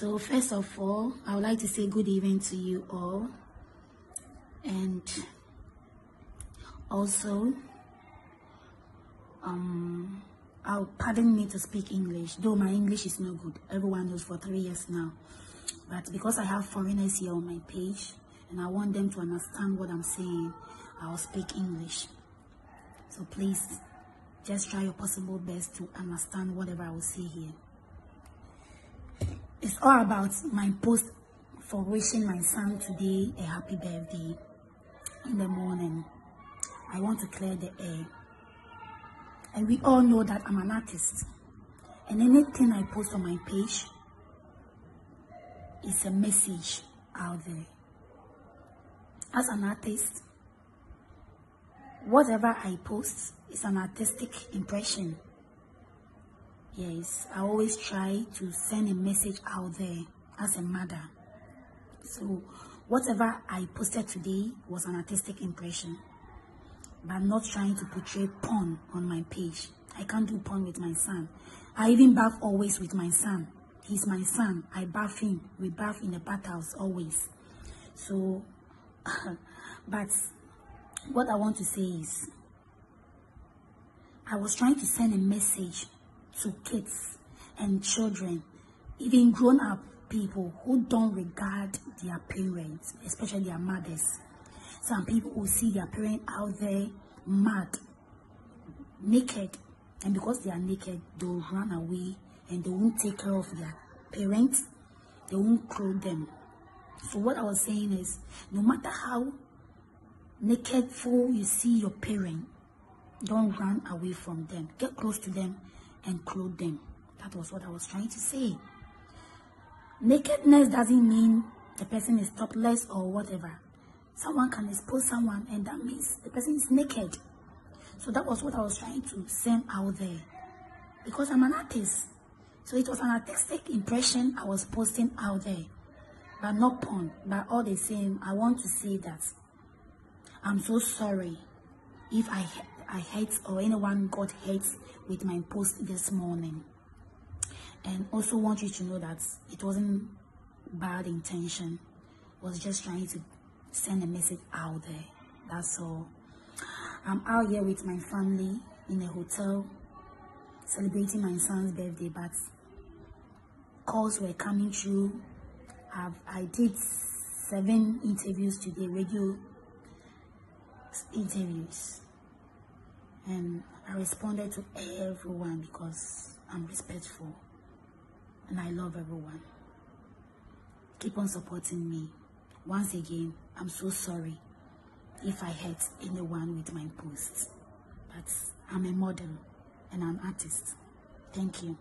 So first of all, I would like to say good evening to you all. And also, um, I'll pardon me to speak English, though my English is no good. Everyone knows for three years now. But because I have foreigners here on my page, and I want them to understand what I'm saying, I'll speak English. So please, just try your possible best to understand whatever I will say here. All about my post for wishing my son today a happy birthday in the morning. I want to clear the air. And we all know that I'm an artist. And anything I post on my page is a message out there. As an artist, whatever I post is an artistic impression. Yes, I always try to send a message out there as a mother. So, whatever I posted today was an artistic impression. But not trying to portray porn on my page. I can't do porn with my son. I even bath always with my son. He's my son. I bath him. We bath in the bathhouse always. So, but what I want to say is, I was trying to send a message to kids and children, even grown up people who don't regard their parents, especially their mothers. Some people will see their parent out there mad, naked, and because they are naked, they'll run away and they won't take care of their parents, they won't clothe them. So what I was saying is, no matter how naked full you see your parent, don't run away from them. Get close to them and clothe them. That was what I was trying to say. Nakedness doesn't mean the person is topless or whatever. Someone can expose someone and that means the person is naked. So that was what I was trying to send out there. Because I'm an artist. So it was an artistic impression I was posting out there. But not porn. But all the same, I want to say that I'm so sorry if I I hate or anyone got hurt with my post this morning. And also want you to know that it wasn't bad intention. I was just trying to send a message out there. That's all. I'm out here with my family in a hotel celebrating my son's birthday, but calls were coming through. I've, I did seven interviews today, radio interviews and I responded to everyone because I'm respectful and I love everyone. Keep on supporting me. Once again, I'm so sorry if I hurt anyone with my posts, but I'm a model and an artist. Thank you.